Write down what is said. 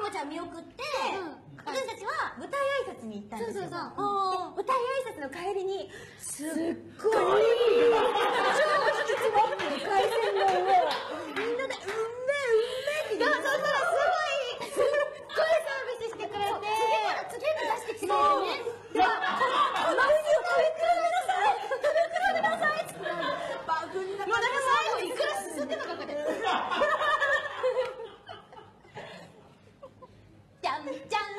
ももちゃん見送って、私たちは舞台挨拶に行ったんですよ。そうそうそうで舞台挨拶の帰りに、すっごい加